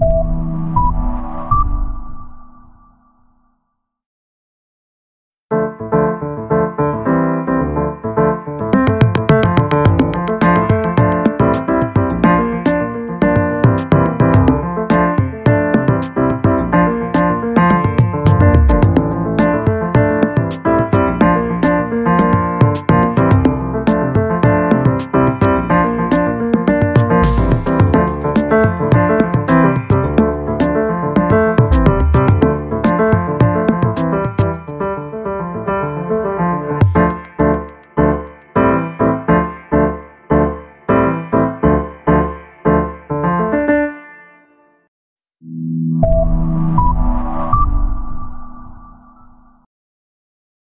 you